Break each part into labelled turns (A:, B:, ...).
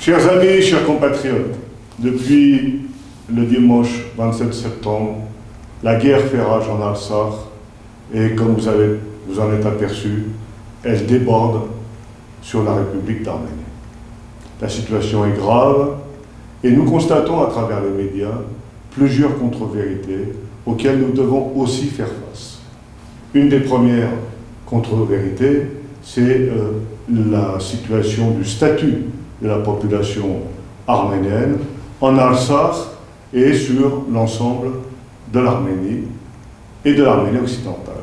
A: Chers amis, chers compatriotes, depuis le dimanche 27 septembre, la guerre fait rage en Alsace et comme vous, avez, en êtes aperçu, elle déborde sur la République d'Arménie. La situation est grave et nous constatons à travers les médias plusieurs contre-vérités auxquelles nous devons aussi faire face. Une des premières contre-vérités, c'est euh, la situation du statut de la population arménienne en Alsace et sur l'ensemble de l'Arménie et de l'Arménie occidentale.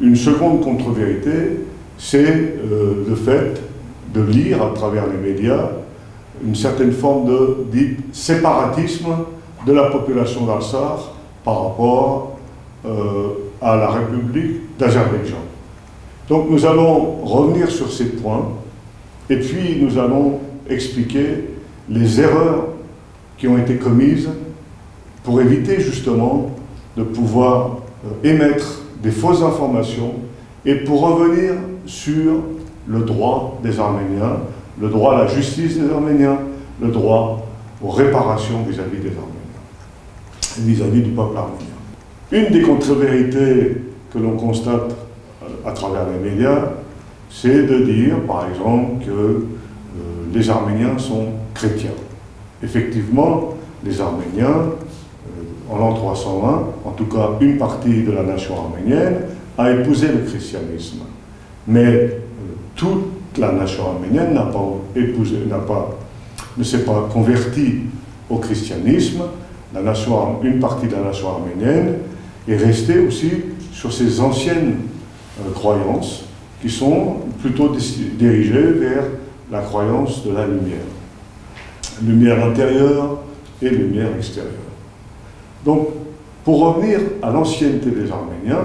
A: Une seconde contre-vérité, c'est euh, le fait de lire à travers les médias une certaine forme de dit, séparatisme de la population d'Alsace par rapport euh, à la République d'Azerbaïdjan. Donc nous allons revenir sur ces points et puis nous allons expliquer les erreurs qui ont été commises pour éviter justement de pouvoir euh, émettre des fausses informations et pour revenir sur le droit des Arméniens, le droit à la justice des Arméniens, le droit aux réparations vis-à-vis des Arméniens, vis-à-vis du peuple arménien. Une des contre-vérités que l'on constate euh, à travers les médias, c'est de dire, par exemple, que euh, les Arméniens sont chrétiens. Effectivement, les Arméniens, euh, en l'an 301, en tout cas une partie de la nation arménienne, a épousé le christianisme. Mais euh, toute la nation arménienne n'a pas épousé, n'a pas, ne s'est pas convertie au christianisme. La nation, une partie de la nation arménienne est restée aussi sur ses anciennes croyances qui sont plutôt dirigées vers la croyance de la lumière. Lumière intérieure et lumière extérieure. Donc, pour revenir à l'ancienneté des Arméniens,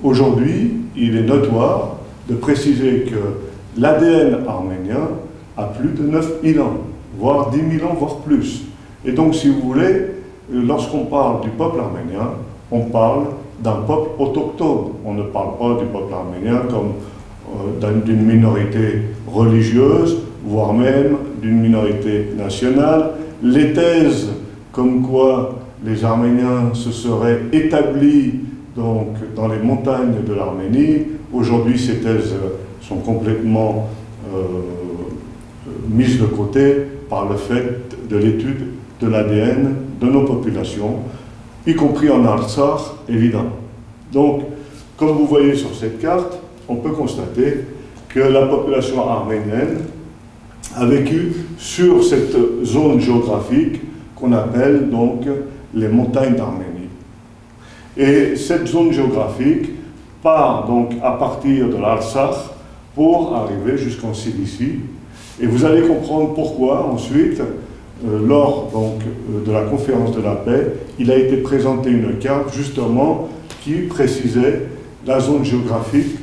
A: aujourd'hui, il est notoire de préciser que l'ADN arménien a plus de 9000 ans, voire 10 000 ans, voire plus. Et donc, si vous voulez, lorsqu'on parle du peuple arménien, on parle d'un peuple autochtone. On ne parle pas du peuple arménien comme d'une minorité religieuse, voire même d'une minorité nationale. Les thèses comme quoi les Arméniens se seraient établis donc, dans les montagnes de l'Arménie, aujourd'hui ces thèses sont complètement euh, mises de côté par le fait de l'étude de l'ADN de nos populations, y compris en Artsakh, évidemment. Donc, comme vous voyez sur cette carte, on peut constater que la population arménienne a vécu sur cette zone géographique qu'on appelle donc les montagnes d'Arménie. Et cette zone géographique part donc à partir de l'Alsace pour arriver jusqu'en Cilicie. Et vous allez comprendre pourquoi ensuite, euh, lors donc, euh, de la conférence de la paix, il a été présenté une carte justement qui précisait la zone géographique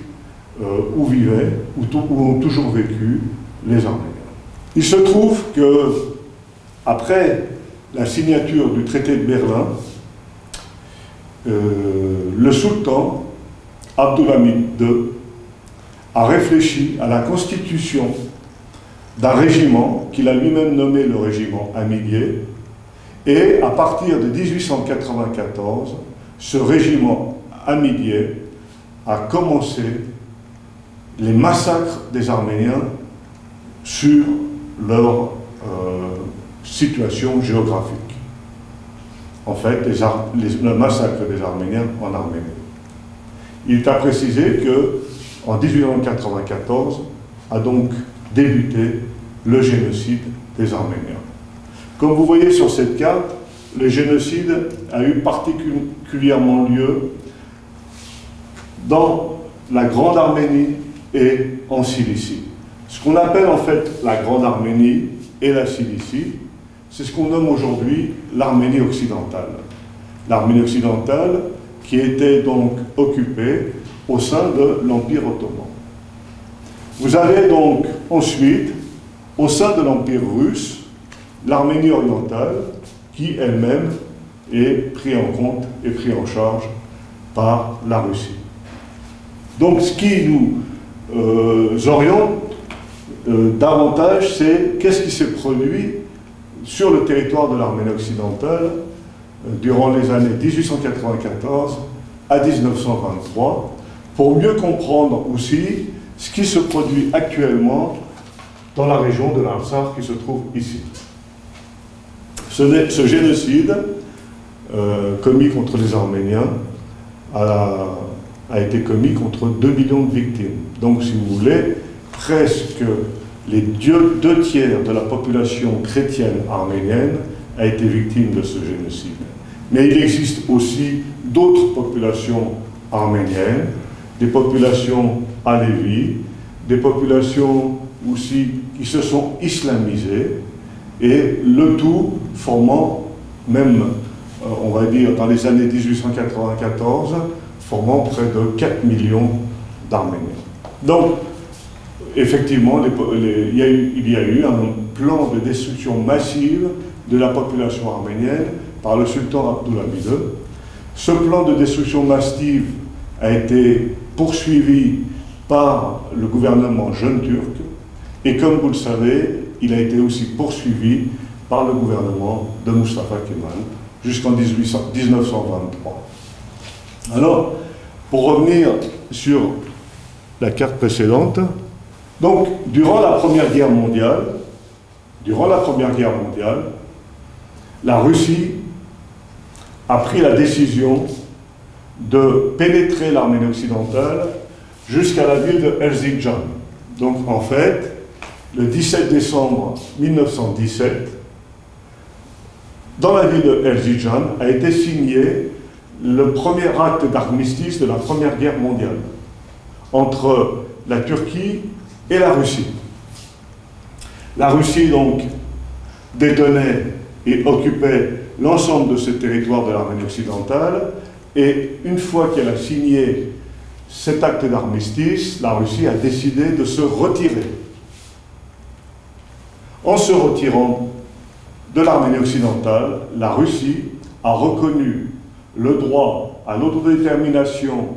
A: euh, où vivaient, où, ont toujours vécu les Arméniens. Il se trouve que, après la signature du traité de Berlin, euh, le sultan Abdulhamid II a réfléchi à la constitution d'un régiment qu'il a lui-même nommé le régiment Amidier, et à partir de 1894, ce régiment Amidier a commencé les massacres des Arméniens sur leur euh, situation géographique. En fait, le massacre des Arméniens en Arménie. Il est à préciser que en 1894 a donc débuté le génocide des Arméniens. Comme vous voyez sur cette carte, le génocide a eu particulièrement lieu dans la Grande Arménie et en Cilicie. Ce qu'on appelle en fait la Grande Arménie et la Cilicie, c'est ce qu'on nomme aujourd'hui l'Arménie occidentale. L'Arménie occidentale qui était donc occupée au sein de l'Empire ottoman. Vous avez donc ensuite, au sein de l'Empire russe, l'Arménie orientale qui elle-même est prise en compte et prise en charge par la Russie. Donc ce qui nous euh, oriente euh, davantage, c'est qu'est-ce qui s'est produit sur le territoire de l'Arménie occidentale euh, durant les années 1894 à 1923, pour mieux comprendre aussi ce qui se produit actuellement dans la région de l'Arsar qui se trouve ici. Ce, génocide commis contre les Arméniens a, a, été commis contre 2 millions de victimes. Donc, si vous voulez, presque les deux, tiers de la population chrétienne arménienne a été victime de ce génocide. Mais il existe aussi d'autres populations arméniennes, des populations alévis, des populations aussi qui se sont islamisées, et le tout formant même, euh, on va dire, dans les années 1894, formant près de 4 millions d'Arméniens. Donc, effectivement, il, y eu, il, y a eu, un plan de destruction massive de la population arménienne par le sultan Abdulhamid II. Ce plan de destruction massive a été poursuivi par le gouvernement jeune turc et comme vous le savez, il a été aussi poursuivi par le gouvernement de Mustafa Kemal jusqu'en 1923. Alors, pour revenir sur la carte précédente, donc, durant la Première Guerre mondiale, durant la Première Guerre mondiale, la Russie a pris la décision de pénétrer l'Arménie occidentale jusqu'à la ville de Erzincan. Donc, en fait, le 17 décembre 1917, dans la ville de Erzincan a été signé le premier acte d'armistice de la Première Guerre mondiale entre la Turquie et la Russie. La Russie, donc, détenait et occupait l'ensemble de ce territoire de l'Arménie occidentale, et une fois qu'elle a signé cet acte d'armistice, la Russie a décidé de se retirer. En se retirant de l'Arménie occidentale, la Russie a reconnu le droit à l'autodétermination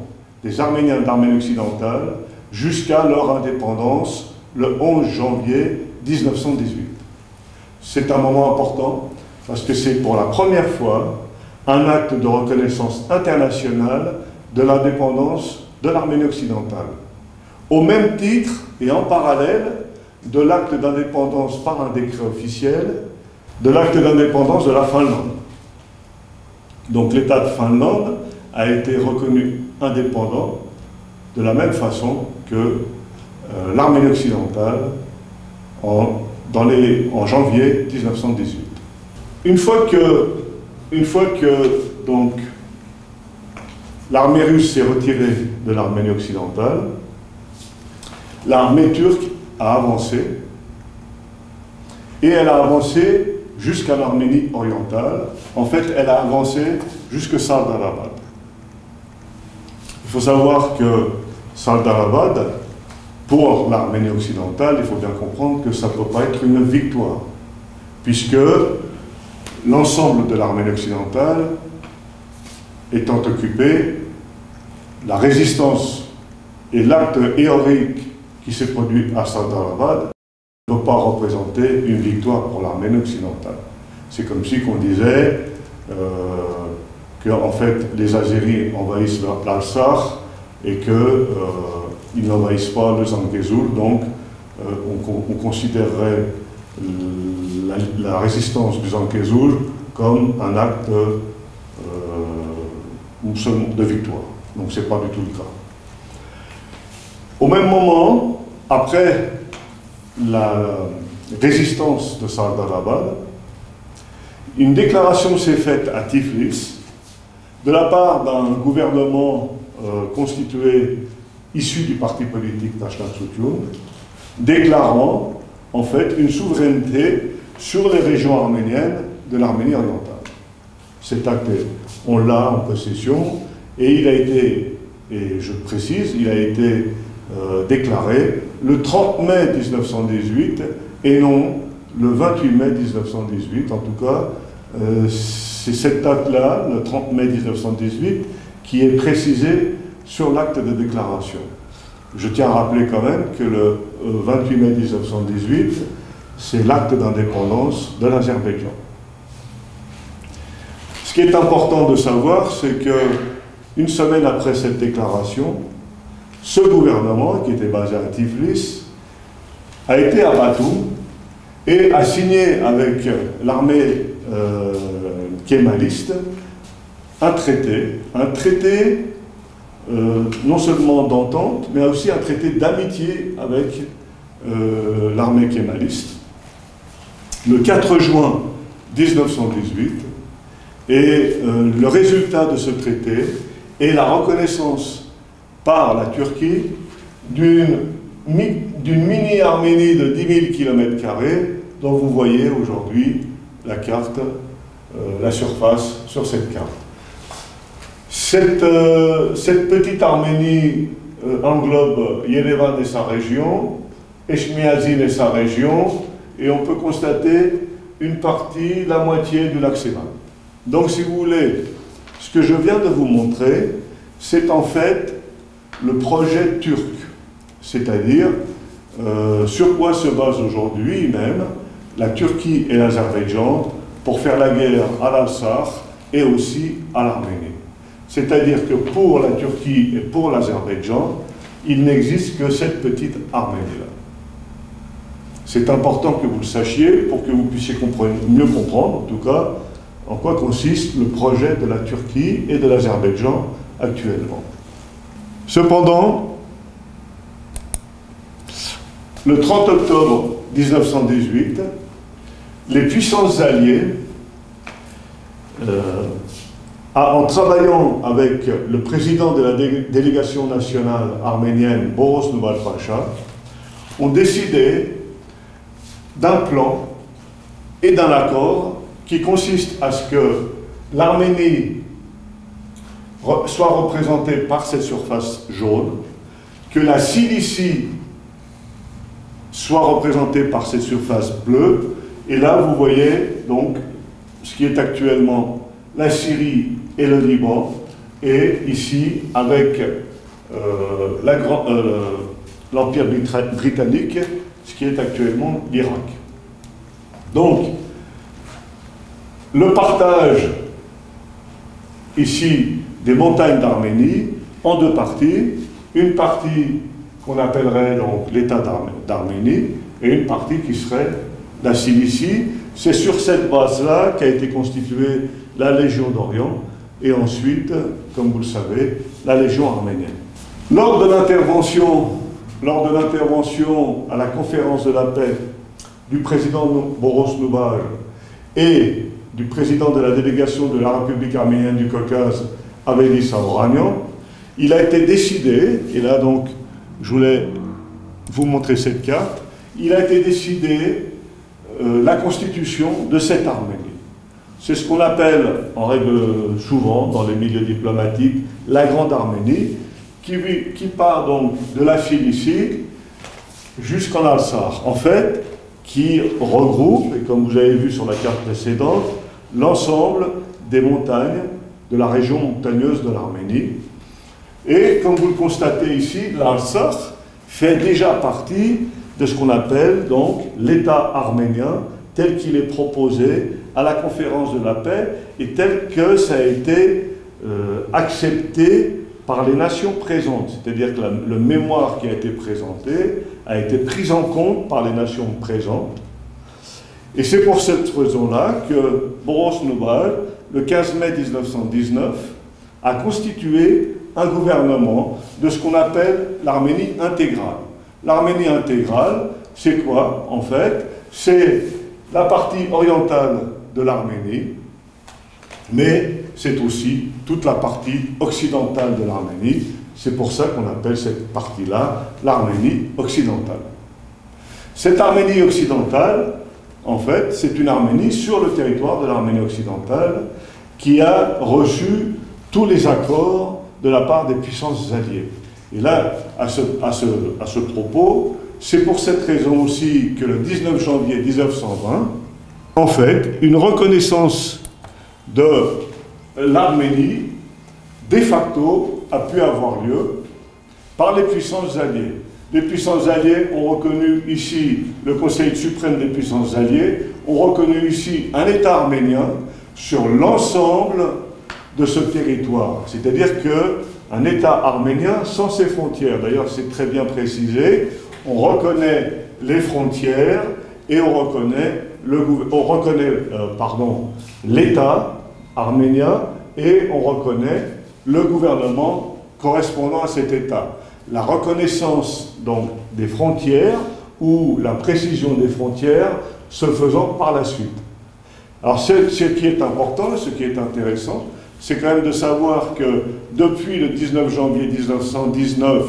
A: des Arméniens d'Arménie occidentale jusqu'à leur indépendance le 11 janvier 1918. C'est un moment important parce que c'est pour la première fois un acte de reconnaissance internationale de l'indépendance de l'Arménie occidentale. Au même titre et en parallèle de l'acte d'indépendance par un décret officiel de l'acte d'indépendance de la Finlande. Donc l'État de Finlande a été reconnu indépendant de la même façon que euh, l'Arménie occidentale en, janvier 1918. Une fois que, une fois que donc, l'armée russe s'est retirée de l'Arménie occidentale, l'armée turque a avancé et elle a avancé jusqu'à l'Arménie orientale. En fait, elle a avancé jusque Sardarabad. Il faut savoir que Sardarabad, pour l'Arménie occidentale, il faut bien comprendre que ça ne peut pas être une victoire, puisque l'ensemble de l'Arménie occidentale étant occupé, la résistance et l'acte héroïque qui s'est produit à Sardarabad ne peut pas représenter une victoire pour l'armée occidentale. C'est comme si on disait euh, que en fait les Azéris envahissent l'Alsar et qu'ils euh, n'envahissent pas le Zangezur, donc euh, on, on, considérerait la, résistance du Zangezur comme un acte de victoire. Donc ce n'est pas du tout le cas. Au même moment, après la résistance de Sardarabad, une déclaration s'est faite à Tiflis de la part d'un gouvernement euh, constitué issu du parti politique Tashkent déclarant en fait une souveraineté sur les régions arméniennes de l'Arménie orientale. Cet acte, on l'a en possession et il a été, et je précise, il a été euh, déclaré le 30 mai 1918 et non le 28 mai 1918. En tout cas, euh, c'est cette date-là, le 30 mai 1918, qui est précisé sur l'acte de déclaration. Je tiens à rappeler quand même que le 28 mai 1918, c'est l'acte d'indépendance de l'Azerbaïdjan. Ce qui est important de savoir, c'est que une semaine après cette déclaration, ce gouvernement, qui était basé à Tiflis, a été à Batum et a signé avec l'armée euh, kémaliste un traité, un traité euh, non seulement d'entente, mais aussi un traité d'amitié avec euh, l'armée kémaliste. Le 4 juin 1918, et le résultat de ce traité est la reconnaissance par la Turquie d'une mini-Arménie de 10 000 km dont vous voyez aujourd'hui la carte, la surface sur cette carte. Cette, euh, petite Arménie euh, englobe Yerevan et sa région, Eshmiazin et sa région, et on peut constater une partie, la moitié du lac Sevan. Donc si vous voulez, ce que je viens de vous montrer, c'est en fait le projet turc, c'est-à-dire euh, sur quoi se base aujourd'hui même la Turquie et l'Azerbaïdjan pour faire la guerre à l'Alsar et aussi à l'Arménie. C'est-à-dire que pour la Turquie et pour l'Azerbaïdjan, il n'existe que cette petite Arménie-là. C'est important que vous le sachiez pour que vous puissiez mieux comprendre, en tout cas, en quoi consiste le projet de la Turquie et de l'Azerbaïdjan actuellement. Cependant, le 30 octobre 1918, les puissances alliées euh, en travaillant avec le président de la délégation nationale arménienne, Boros Nouval Pacha, ont décidé d'un plan et d'un accord qui consiste à ce que l'Arménie soit représentée par cette surface jaune, que la Cilicie soit représentée par cette surface bleue, et là vous voyez donc ce qui est actuellement la Syrie et le Liban, et ici avec euh, euh, l'Empire britannique, ce qui est actuellement l'Irak. Donc, le partage ici des montagnes d'Arménie en deux parties, une partie qu'on appellerait donc l'État d'Arménie et une partie qui serait la Cilicie. C'est sur cette base-là qu'a été constituée la Légion d'Orient et ensuite, comme vous le savez, la Légion arménienne. Lors de l'intervention, lors de l'intervention à la conférence de la paix du président Boros Noubaj et du président de la délégation de la République arménienne du Caucase, Avelis Auranian, il a été décidé, et là donc je voulais vous montrer cette carte, il a été décidé euh, la constitution de cette Arménie. C'est ce qu'on appelle, en règle souvent dans les milieux diplomatiques, la Grande Arménie, qui, qui part donc de la Cilicie jusqu'en Alsar. En fait, qui regroupe, et comme vous avez vu sur la carte précédente, l'ensemble des montagnes de la région montagneuse de l'Arménie. Et comme vous le constatez ici, l'Alsar fait déjà partie de ce qu'on appelle donc l'État arménien tel qu'il est proposé à la conférence de la paix et tel que ça a été euh, accepté par les nations présentes. C'est-à-dire que le mémoire qui a été présenté a été pris en compte par les nations présentes. Et c'est pour cette raison-là que Boros Nobal, le 15 mai 1919, a constitué un gouvernement de ce qu'on appelle l'Arménie intégrale. L'Arménie intégrale, c'est quoi en fait? C'est la partie orientale de l'Arménie, mais c'est aussi toute la partie occidentale de l'Arménie. C'est pour ça qu'on appelle cette partie-là l'Arménie occidentale. Cette Arménie occidentale, en fait, c'est une Arménie sur le territoire de l'Arménie occidentale qui a reçu tous les accords de la part des puissances alliées. Et là, à ce, à ce, à ce propos, c'est pour cette raison aussi que le 19 janvier 1920, en fait, une reconnaissance de l'Arménie, de facto, a pu avoir lieu par les puissances alliées. Les puissances alliées ont reconnu ici le Conseil suprême des puissances alliées, ont reconnu ici un État arménien sur l'ensemble de ce territoire. C'est-à-dire qu'un État arménien sans ses frontières, d'ailleurs c'est très bien précisé, on reconnaît les frontières et on reconnaît euh, l'État arménien et on reconnaît le gouvernement correspondant à cet État. La reconnaissance donc des frontières ou la précision des frontières se faisant par la suite. Alors ce, qui est important, ce qui est intéressant, c'est quand même de savoir que depuis le 19 janvier 1919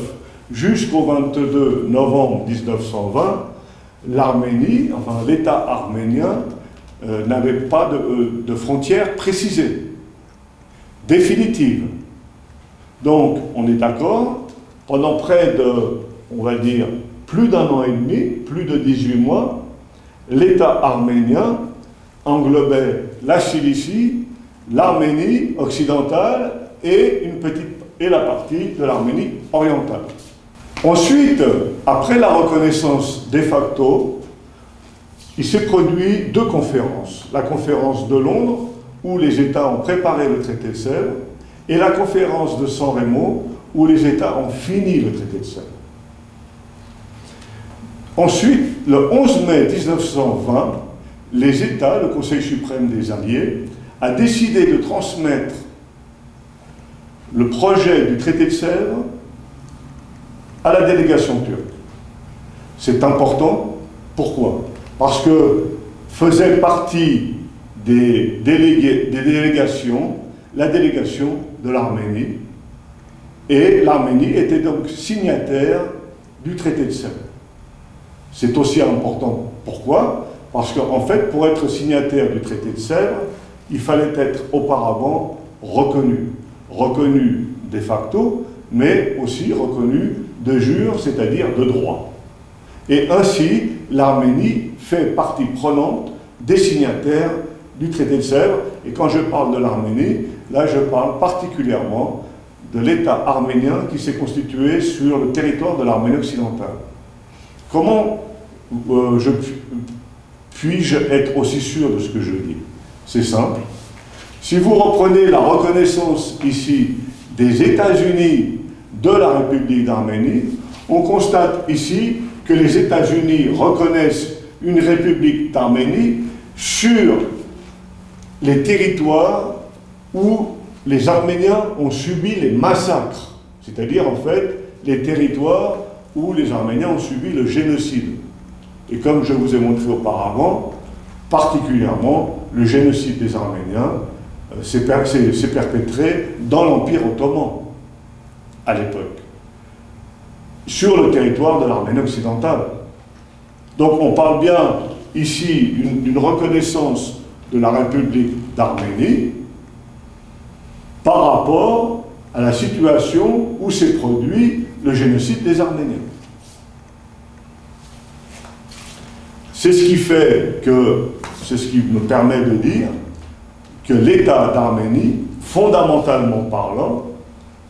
A: jusqu'au 22 novembre 1920, l'Arménie, enfin l'État arménien, euh, n'avait pas de, euh, de frontières précisées, définitives. Donc, on est d'accord, pendant près de, on va dire, plus d'un an et demi, plus de 18 mois, l'État arménien englobait la Cilicie, l'Arménie occidentale et, et la partie de l'Arménie orientale. Ensuite, après la reconnaissance de facto, il s'est produit deux conférences. La conférence de Londres, où les États ont préparé le traité de Sèvres, et la conférence de San Remo, où les États ont fini le traité de Sèvres. Ensuite, le 11 mai 1920, les États, le Conseil suprême des Alliés, a décidé de transmettre le projet du traité de Sèvres à la délégation turque. C'est important. Pourquoi? Parce que faisait partie des, des délégations la délégation de l'Arménie. Et l'Arménie était donc signataire du traité de Sèvres. C'est aussi important. Pourquoi? Parce qu'en fait, pour être signataire du traité de Sèvres, il fallait être auparavant reconnu. Reconnu de facto, mais aussi reconnu de jure, c'est-à-dire de droit. Et ainsi, l'Arménie fait partie prenante des signataires du traité de Sèvres. Et quand je parle de l'Arménie, là je parle particulièrement de l'État arménien qui s'est constitué sur le territoire de l'Arménie occidentale. Comment euh, je, puis-je être aussi sûr de ce que je dis? C'est simple. Si vous reprenez la reconnaissance ici des États-Unis de la République d'Arménie, on constate ici que les États-Unis reconnaissent une République d'Arménie sur les territoires où les Arméniens ont subi les massacres, c'est-à-dire en fait les territoires où les Arméniens ont subi le génocide. Et comme je vous ai montré auparavant, particulièrement le génocide des Arméniens euh, s'est perpétré dans l'Empire ottoman à l'époque, sur le territoire de l'Arménie occidentale. Donc on parle bien ici d'une reconnaissance de la République d'Arménie par rapport à la situation où s'est produit le génocide des Arméniens. C'est ce qui fait que, c'est ce qui me permet de dire que l'État d'Arménie, fondamentalement parlant,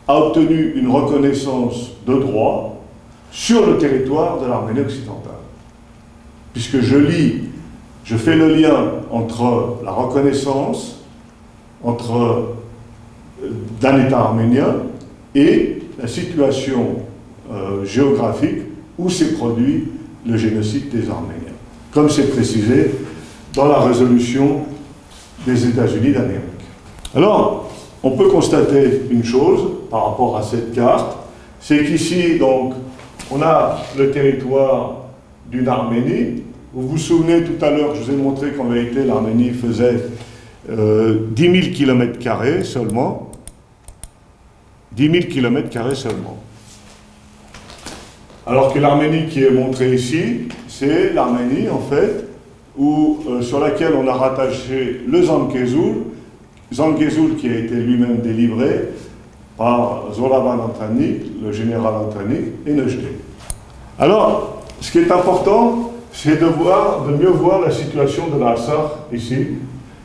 A: a obtenu une reconnaissance de droit sur le territoire de l'Arménie occidentale. Puisque je lis, je fais le lien entre la reconnaissance euh, d'un État arménien et la situation euh, géographique où s'est produit le génocide des Arméniens, comme c'est précisé dans la résolution des États-Unis d'Amérique. Alors, on peut constater une chose par rapport à cette carte, c'est qu'ici, donc, on a le territoire d'une Arménie. Vous vous souvenez tout à l'heure, je vous ai montré qu'en vérité, l'Arménie faisait 10 000 km seulement. 10 000 km seulement. Alors que l'Arménie qui est montrée ici, c'est l'Arménie, en fait, où, euh, sur laquelle on a rattaché le Zangezur qui a été lui-même délivré par Zoraban Antani, le général Antani, et Nejdé. Alors, ce qui est important, c'est de, de mieux voir la situation de l'Assar ici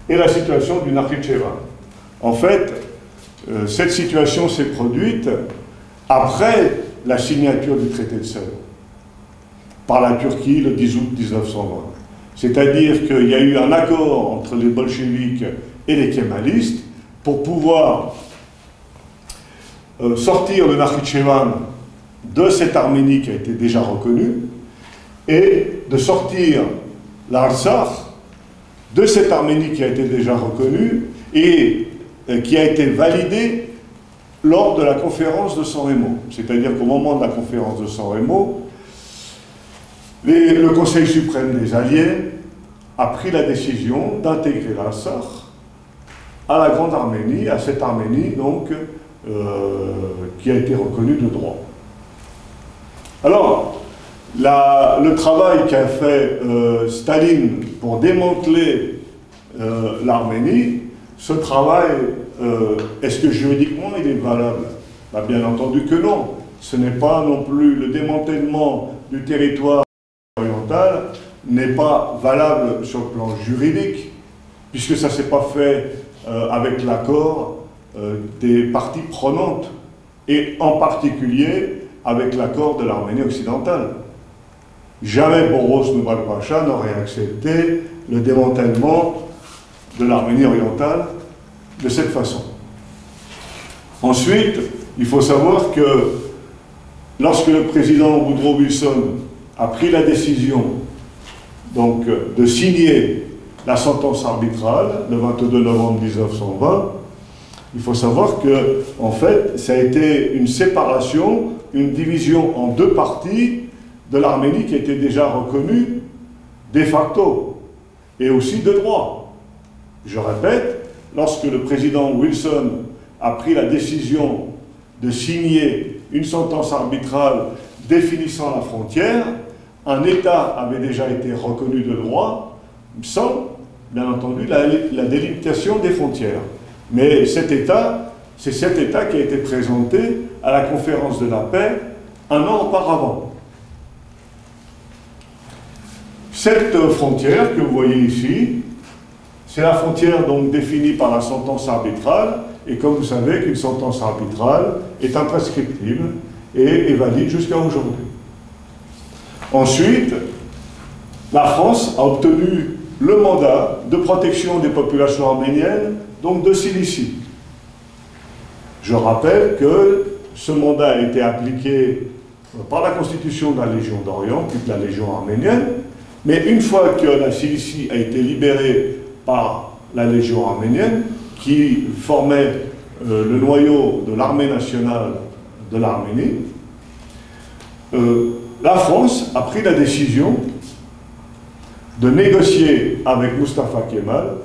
A: et la situation du Nakhichevan. En fait, euh, cette situation s'est produite après la signature du traité de Sèvres par la Turquie le 10 août 1920. C'est-à-dire qu'il y a eu un accord entre les bolcheviks et les kémalistes pour pouvoir euh, sortir le Nakhichevan de cette Arménie qui a été déjà reconnue et de sortir l'Arsakh de cette Arménie qui a été déjà reconnue et euh, qui a été validée lors de la conférence de San Remo. C'est-à-dire qu'au moment de la conférence de San Remo, le Conseil suprême des Alliés a pris la décision d'intégrer l'Arsakh à la Grande Arménie, à cette Arménie donc euh, qui a été reconnue de droit. Alors, le travail qu'a fait euh, Staline pour démanteler euh, l'Arménie, ce travail, euh, est-ce que juridiquement il est valable bah, Bien entendu que non. Ce n'est pas non plus le démantèlement du territoire oriental n'est pas valable sur le plan juridique, puisque ça ne s'est pas fait avec l'accord des parties prenantes, et en particulier avec l'accord de l'Arménie occidentale. Jamais Boros Noumal Pacha n'aurait accepté le démantèlement de l'Arménie orientale de cette façon. Ensuite, il faut savoir que lorsque le président Woodrow Wilson a pris la décision donc, de signer la sentence arbitrale le 22 novembre 1920, il faut savoir que, en fait, ça a été une séparation, une division en deux parties de l'Arménie qui était déjà reconnue de facto et aussi de droit. Je répète, lorsque le président Wilson a pris la décision de signer une sentence arbitrale définissant la frontière, un État avait déjà été reconnu de droit sans, bien entendu, la, délimitation des frontières. Mais cet État, c'est cet État qui a été présenté à la conférence de la paix un an auparavant. Cette frontière que vous voyez ici, c'est la frontière donc définie par la sentence arbitrale, et comme vous savez qu'une sentence arbitrale est imprescriptible et est valide jusqu'à aujourd'hui. Ensuite, la France a obtenu le mandat de protection des populations arméniennes, donc de Cilicie. Je rappelle que ce mandat a été appliqué par la constitution de la Légion d'Orient, puis de la Légion arménienne, mais une fois que la Cilicie a été libérée par la Légion arménienne, qui formait euh, le noyau de l'armée nationale de l'Arménie, euh, la France a pris la décision de négocier avec Mustafa Kemal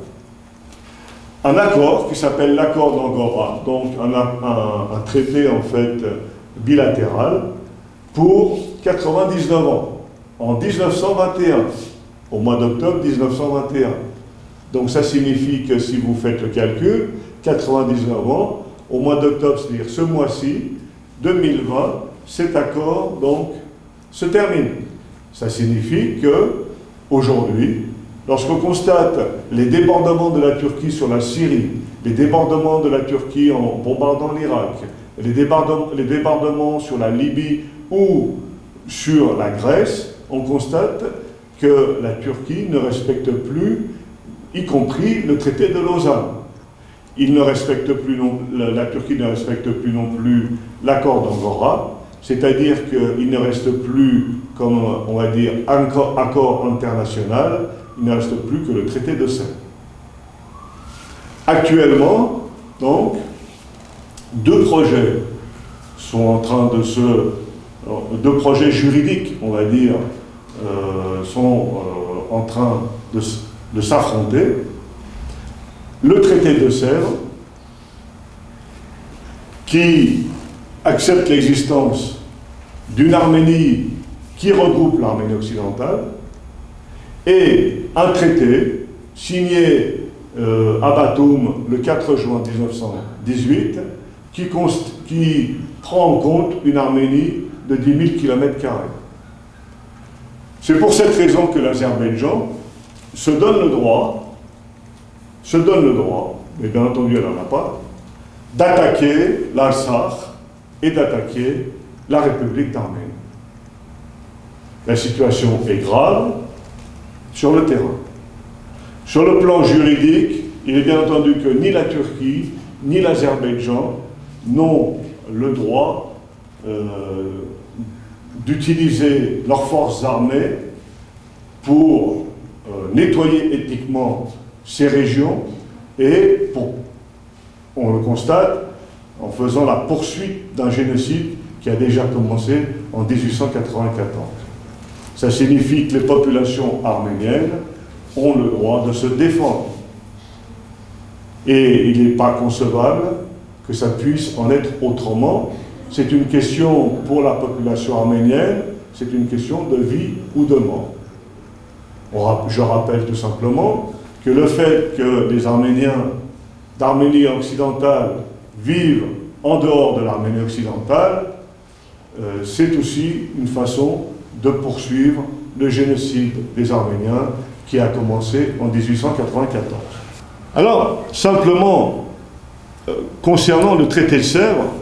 A: un accord qui s'appelle l'accord d'Angora, donc un, un, traité en fait bilatéral pour 99 ans en 1921, au mois d'octobre 1921. Donc ça signifie que si vous faites le calcul, 99 ans, au mois d'octobre, c'est-à-dire ce mois-ci, 2020, cet accord donc se termine. Ça signifie que aujourd'hui, lorsqu'on constate les débordements de la Turquie sur la Syrie, les débordements de la Turquie en bombardant l'Irak, les les débordements sur la Libye ou sur la Grèce, on constate que la Turquie ne respecte plus, y compris le traité de Lausanne. Il ne respecte plus la, Turquie ne respecte plus non plus l'accord d'Angora, c'est-à-dire qu'il ne reste plus, comme on va dire, un accord international, il ne reste plus que le traité de Sèvres. Actuellement, donc, deux projets sont en train de se deux projets juridiques, on va dire, euh, sont euh, en train de, s'affronter. Le traité de Sèvres, qui accepte l'existence d'une Arménie qui regroupe l'Arménie occidentale, et un traité signé euh, à Batum le 4 juin 1918 qui, qui prend en compte une Arménie de 10 000 km. C'est pour cette raison que l'Azerbaïdjan se donne le droit, se donne le droit, mais bien entendu elle n'en a pas, d'attaquer l'Arsakh et d'attaquer la République d'Arménie. La situation est grave sur le terrain. Sur le plan juridique, il est bien entendu que ni la Turquie, ni l'Azerbaïdjan n'ont le droit euh, d'utiliser leurs forces armées pour nettoyer ethniquement ces régions et on le constate, en faisant la poursuite d'un génocide qui a déjà commencé en 1894. Ça signifie que les populations arméniennes ont le droit de se défendre. Et il n'est pas concevable que ça puisse en être autrement. C'est une question pour la population arménienne, c'est une question de vie ou de mort. Je rappelle tout simplement que le fait que les Arméniens d'Arménie occidentale vivent en dehors de l'Arménie occidentale, euh, c'est aussi une façon de poursuivre le génocide des Arméniens qui a commencé en 1894. Alors, simplement, euh, concernant le traité de Sèvres,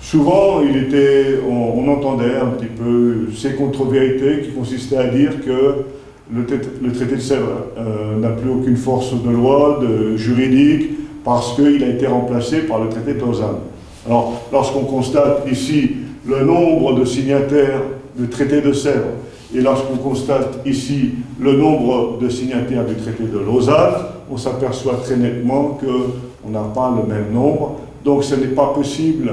A: souvent était, on, entendait un petit peu ces contre-vérités qui consistaient à dire que le, traité de Sèvres euh, n'a plus aucune force de loi, de juridique, parce qu'il a été remplacé par le traité de Lausanne. Alors, lorsqu'on constate ici le nombre de signataires du traité de Sèvres, et lorsqu'on constate ici le nombre de signataires du traité de Lausanne, on s'aperçoit très nettement qu'on n'a pas le même nombre. Donc ce n'est pas possible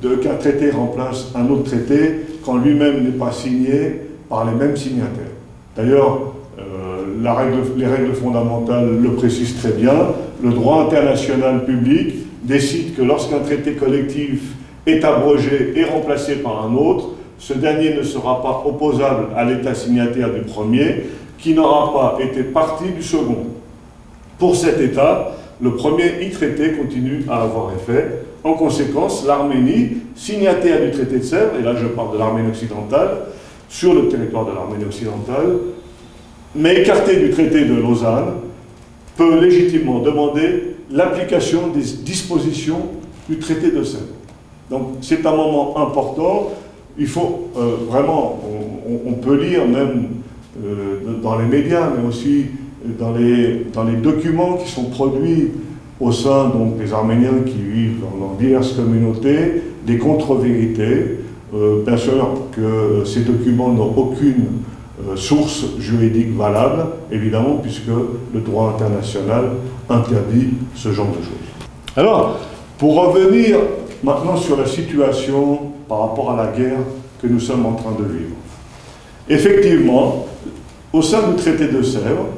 A: qu'un traité remplace un autre traité quand lui-même n'est pas signé par les mêmes signataires. D'ailleurs, euh, les règles fondamentales le précisent très bien. Le droit international public décide que lorsqu'un traité collectif est abrogé et remplacé par un autre, ce dernier ne sera pas opposable à l'État signataire du premier, qui n'aura pas été partie du second. Pour cet État, le premier y-traité continue à avoir effet. En conséquence, l'Arménie, signataire du traité de Sèvres, et là je parle de l'Arménie occidentale, sur le territoire de l'Arménie occidentale, mais écartée du traité de Lausanne, peut légitimement demander l'application des dispositions du traité de Sèvres. Donc c'est un moment important. Il faut euh, vraiment, on, peut lire même euh, dans les médias, mais aussi dans les, dans les documents qui sont produits au sein donc, des Arméniens qui vivent dans, diverses communautés, des contre-vérités. Euh, bien sûr que ces documents n'ont aucune source juridique valable, évidemment, puisque le droit international interdit ce genre de choses. Alors, pour revenir Maintenant sur la situation par rapport à la guerre que nous sommes en train de vivre. Effectivement, au sein du traité de Sèvres,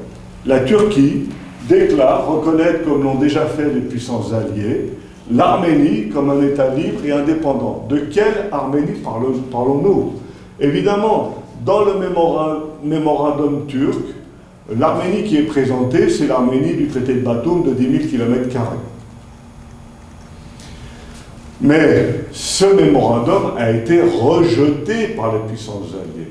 A: la Turquie déclare reconnaître, comme l'ont déjà fait les puissances alliées, l'Arménie comme un État libre et indépendant. De quelle Arménie parlons-nous? Évidemment, dans le mémorandum turc, l'Arménie qui est présentée, c'est l'Arménie du traité de Batum de 10 000 km. Mais ce mémorandum a été rejeté par les puissances alliées.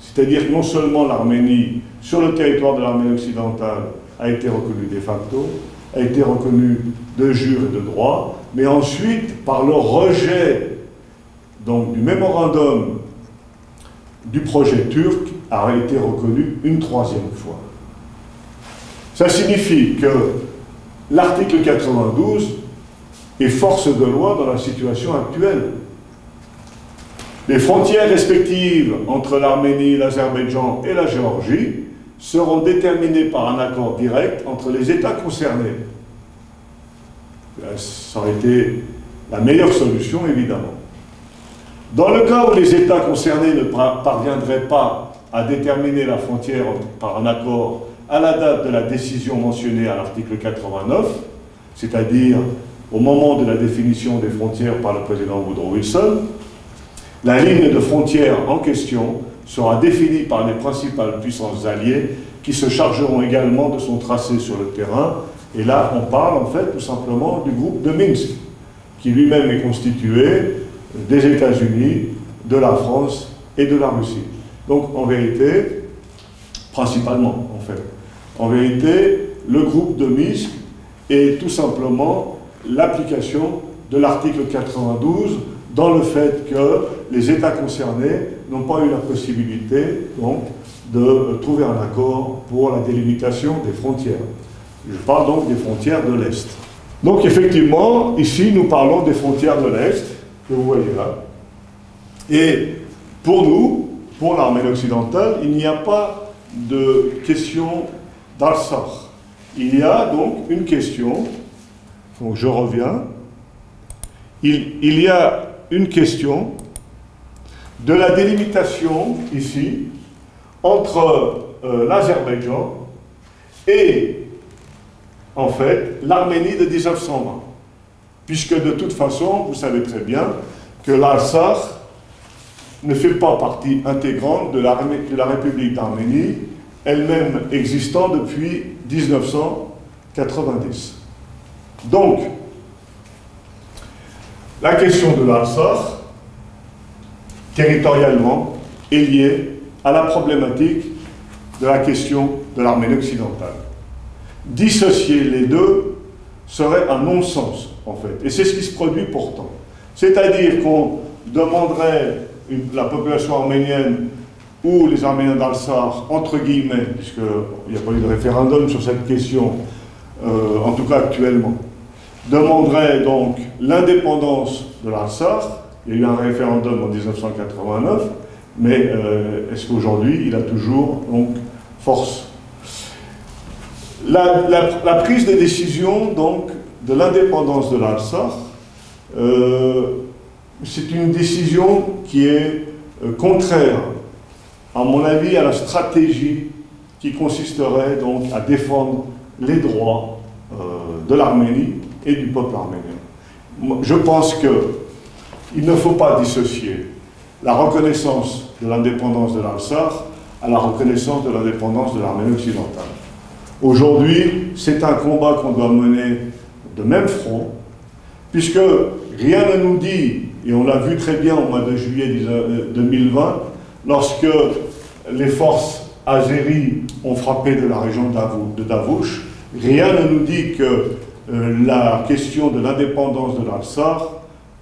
A: C'est-à-dire non seulement l'Arménie, sur le territoire de l'Arménie occidentale, a été reconnue de facto, a été reconnue de jure et de droit, mais ensuite, par le rejet du mémorandum du projet turc, a été reconnu une troisième fois. Ça signifie que l'article 92 et force de loi dans la situation actuelle. Les frontières respectives entre l'Arménie, l'Azerbaïdjan et la Géorgie seront déterminées par un accord direct entre les États concernés. Ça aurait été la meilleure solution, évidemment. Dans le cas où les États concernés ne parviendraient pas à déterminer la frontière par un accord à la date de la décision mentionnée à l'article 89, c'est-à-dire au moment de la définition des frontières par le président Woodrow Wilson, la ligne de frontière en question sera définie par les principales puissances alliées qui se chargeront également de son tracé sur le terrain. Et là, on parle en fait tout simplement du groupe de Minsk, qui lui-même est constitué des États-Unis, de la France et de la Russie. Donc en vérité, principalement en fait, en vérité, le groupe de Minsk est tout simplement l'application de l'article 92 dans le fait que les États concernés n'ont pas eu la possibilité donc, de trouver un accord pour la délimitation des frontières. Je parle donc des frontières de l'Est. Donc effectivement, ici nous parlons des frontières de l'Est, que vous voyez là. Et pour nous, pour l'Arménie occidentale, il n'y a pas de question d'Alsar. Il y a donc une question, donc je reviens, il y a une question de la délimitation ici entre euh, l'Azerbaïdjan et en fait l'Arménie de 1920. Puisque de toute façon, vous savez très bien que l'Alsace ne fait pas partie intégrante de la, de la République d'Arménie, elle-même existant depuis 1990. Donc, la question de l'Alsace, territorialement, est liée à la problématique de la question de l'Arménie occidentale. Dissocier les deux serait un non-sens, en fait. Et c'est ce qui se produit pourtant. C'est-à-dire qu'on demanderait la population arménienne ou les Arméniens d'Alsar, entre guillemets, puisqu'il n'y a pas eu de référendum sur cette question, euh, en tout cas actuellement, demanderait donc l'indépendance de l'Alsar. Il y a eu un référendum en 1989, mais euh, est-ce qu'aujourd'hui il a toujours donc force? La, prise de décision donc de l'indépendance de l'Alsar, euh, c'est une décision qui est euh, contraire, à mon avis, à la stratégie qui consisterait donc à défendre les droits de l'Arménie et du peuple arménien. Je pense qu'il ne faut pas dissocier la reconnaissance de l'indépendance de l'Alsace à la reconnaissance de l'indépendance de l'Arménie occidentale. Aujourd'hui, c'est un combat qu'on doit mener de même front, puisque rien ne nous dit, et on l'a vu très bien au mois de juillet 2020, euh, lorsque les forces azéries ont frappé de la région de Davouche, rien ne nous dit que euh, la question de l'indépendance de l'Alsace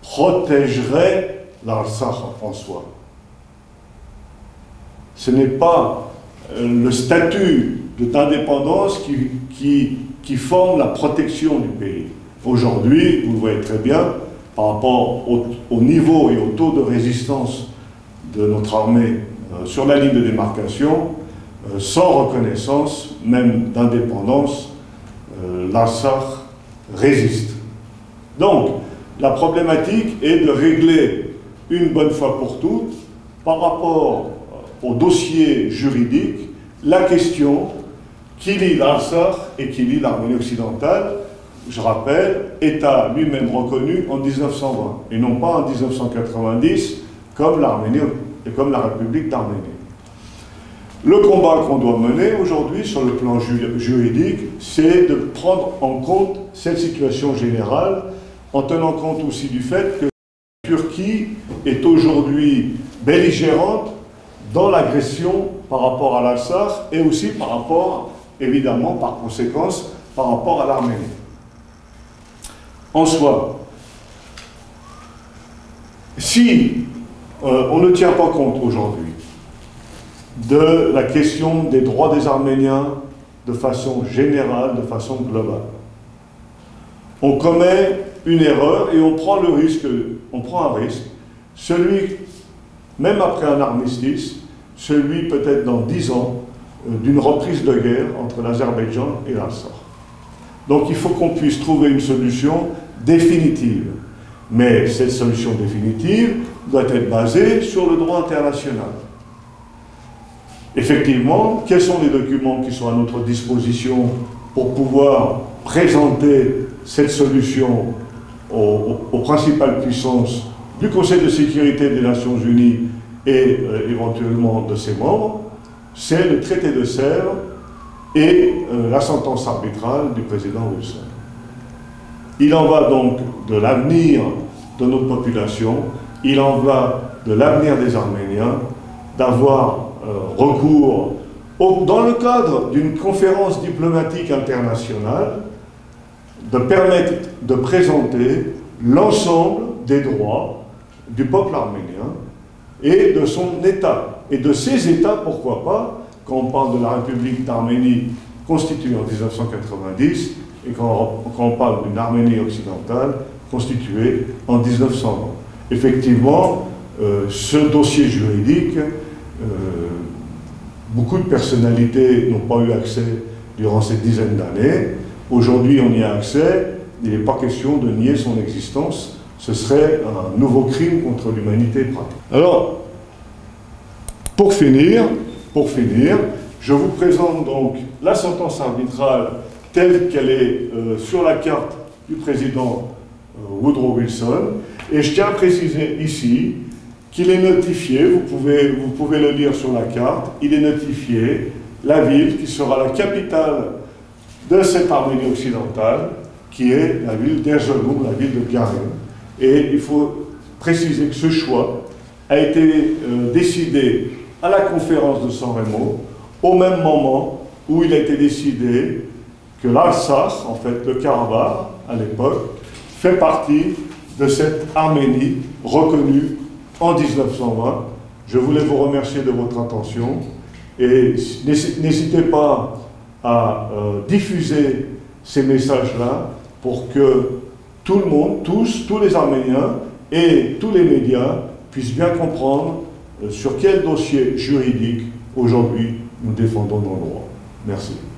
A: protégerait l'Alsace en soi. Ce n'est pas euh, le statut d'indépendance qui, forme la protection du pays. Aujourd'hui, vous le voyez très bien, par rapport au, niveau et au taux de résistance de notre armée euh, sur la ligne de démarcation, sans reconnaissance, même d'indépendance, l'Alsace résiste. Donc, la problématique est de régler une bonne fois pour toutes, par rapport au dossier juridique, la question qui lie l'Alsace et qui lie l'Arménie occidentale, je rappelle, État lui-même reconnu en 1920, et non pas en 1990, comme l'Arménie et comme la République d'Arménie. Le combat qu'on doit mener aujourd'hui sur le plan juridique, c'est de prendre en compte cette situation générale, en tenant compte aussi du fait que la Turquie est aujourd'hui belligérante dans l'agression par rapport à l'Alsace et aussi par rapport, évidemment, par conséquence, par rapport à l'Arménie. En soi, si euh, on ne tient pas compte aujourd'hui de la question des droits des Arméniens de façon générale, de façon globale. On commet une erreur et on prend le risque, on prend un risque, celui, même après un armistice, celui peut-être dans dix ans, euh, d'une reprise de guerre entre l'Azerbaïdjan et l'Alsace. Donc il faut qu'on puisse trouver une solution définitive. Mais cette solution définitive doit être basée sur le droit international. Effectivement, quels sont les documents qui sont à notre disposition pour pouvoir présenter cette solution aux, principales puissances du Conseil de sécurité des Nations Unies et euh, éventuellement de ses membres C'est le traité de Sèvres et euh, la sentence arbitrale du président Wilson. Il en va donc de l'avenir de notre population, il en va de l'avenir des Arméniens, d'avoir euh, recours dans le cadre d'une conférence diplomatique internationale de permettre de présenter l'ensemble des droits du peuple arménien et de son État. Et de ces États, pourquoi pas, quand on parle de la République d'Arménie constituée en 1990 et quand on parle d'une Arménie occidentale constituée en 1920. Effectivement, euh, ce dossier juridique, euh, beaucoup de personnalités n'ont pas eu accès durant cette dizaine d'années. Aujourd'hui, on y a accès. Il n'est pas question de nier son existence. Ce serait un nouveau crime contre l'humanité. Alors, pour finir, pour finir, je vous présente donc la sentence arbitrale telle qu'elle est euh, sur la carte du président Woodrow Wilson. Et je tiens à préciser ici qu'il est notifié, vous pouvez, vous pouvez le lire sur la carte, il est notifié la ville qui sera la capitale de cette Arménie occidentale, qui est la ville d'Erzurum, la ville de Garim. Et il faut préciser que ce choix a été euh, décidé à la conférence de San Remo, au même moment où il a été décidé que l'Alsace, en fait le Karabakh à l'époque, fait partie de cette Arménie reconnue en 1920. Je voulais vous remercier de votre attention et n'hésitez pas à euh, diffuser ces messages-là pour que tout le monde, tous, tous les Arméniens et tous les médias puissent bien comprendre euh, sur quel dossier juridique aujourd'hui nous défendons nos droits. Merci.